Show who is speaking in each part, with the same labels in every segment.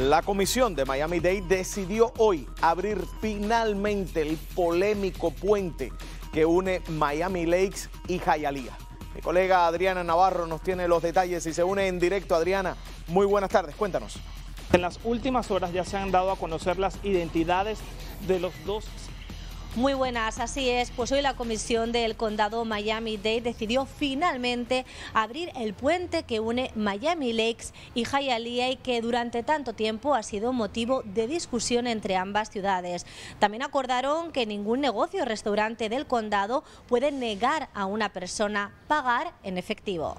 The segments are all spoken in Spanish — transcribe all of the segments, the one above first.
Speaker 1: La comisión de Miami-Dade decidió hoy abrir finalmente el polémico puente que une Miami Lakes y Hialeah. Mi colega Adriana Navarro nos tiene los detalles y se une en directo. Adriana, muy buenas tardes, cuéntanos.
Speaker 2: En las últimas horas ya se han dado a conocer las identidades de los dos
Speaker 3: muy buenas, así es. Pues hoy la comisión del condado Miami-Dade decidió finalmente abrir el puente que une Miami Lakes y Hialeah y que durante tanto tiempo ha sido motivo de discusión entre ambas ciudades. También acordaron que ningún negocio o restaurante del condado puede negar a una persona pagar en efectivo.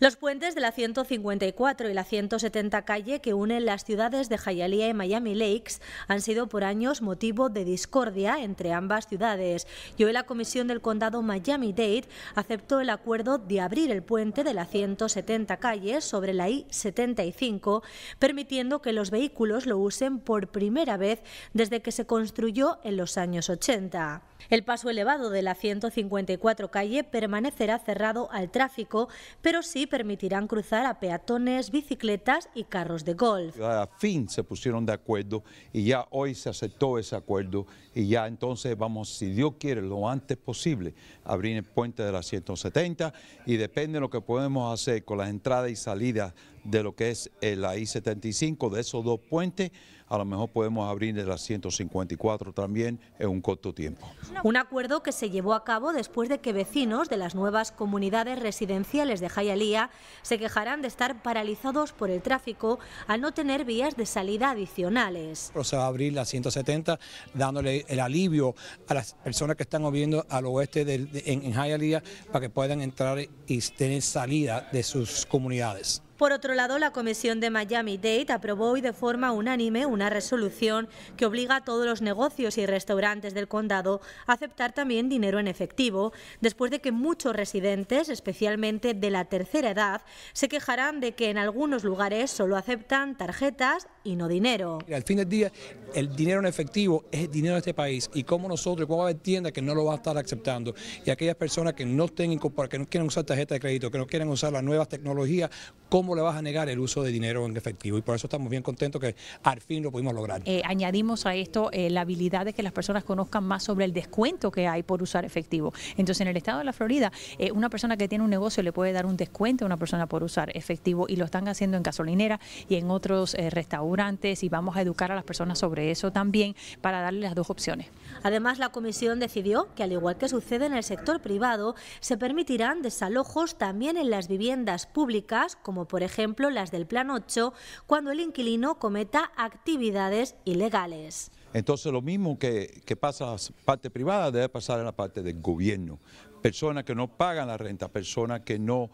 Speaker 3: Los puentes de la 154 y la 170 calle que unen las ciudades de Hialeah y Miami Lakes han sido por años motivo de discordia entre ambas ciudades. Y hoy la Comisión del Condado Miami-Dade aceptó el acuerdo de abrir el puente de la 170 calle sobre la I-75, permitiendo que los vehículos lo usen por primera vez desde que se construyó en los años 80. El paso elevado de la 154 calle permanecerá cerrado al tráfico, pero sí permitirán cruzar a peatones, bicicletas y carros de golf.
Speaker 4: A fin se pusieron de acuerdo y ya hoy se aceptó ese acuerdo y ya entonces vamos, si Dios quiere, lo antes posible, abrir el puente de la 170 y depende de lo que podemos hacer con las entradas y salidas de lo que es la I-75, de esos dos puentes, a lo mejor podemos abrir de la 154 también en un corto tiempo.
Speaker 3: Un acuerdo que se llevó a cabo después de que vecinos de las nuevas comunidades residenciales de Hialeah se quejarán de estar paralizados por el tráfico al no tener vías de salida adicionales.
Speaker 5: Se va a abrir la 170 dándole el alivio a las personas que están moviendo al oeste de, en, en Hialeah para que puedan entrar y tener salida de sus comunidades.
Speaker 3: Por otro lado, la Comisión de Miami-Dade aprobó hoy de forma unánime una resolución que obliga a todos los negocios y restaurantes del condado a aceptar también dinero en efectivo, después de que muchos residentes, especialmente de la tercera edad, se quejarán de que en algunos lugares solo aceptan tarjetas y no dinero.
Speaker 5: Al fin del día, el dinero en efectivo es dinero de este país y como nosotros, cómo va a haber tiendas que no lo van a estar aceptando y aquellas personas que no, estén, que no quieren usar tarjeta de crédito, que no quieren usar las nuevas tecnologías, ¿cómo le vas a negar el uso de dinero en efectivo? Y por eso estamos bien contentos que al fin lo pudimos lograr.
Speaker 6: Eh, añadimos a esto eh, la habilidad de que las personas conozcan más sobre el descuento que hay por usar efectivo. Entonces, en el estado de la Florida, eh, una persona que tiene un negocio le puede dar un descuento a una persona por usar efectivo y lo están haciendo en gasolinera y en otros restaurantes y vamos a educar a las personas sobre eso también para darle las dos opciones.
Speaker 3: Además, la comisión decidió que, al igual que sucede en el sector privado, se permitirán desalojos también en las viviendas públicas, como por ejemplo las del Plan 8, cuando el inquilino cometa actividades ilegales.
Speaker 4: Entonces lo mismo que, que pasa en la parte privada debe pasar en la parte del gobierno. Personas que no pagan la renta, personas que no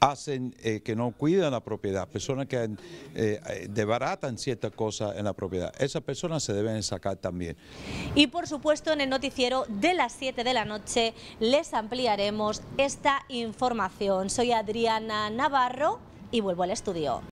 Speaker 4: hacen eh, que no cuidan la propiedad, personas que eh, debaratan ciertas cosas en la propiedad. Esas personas se deben sacar también.
Speaker 3: Y por supuesto en el noticiero de las 7 de la noche les ampliaremos esta información. Soy Adriana Navarro y vuelvo al estudio.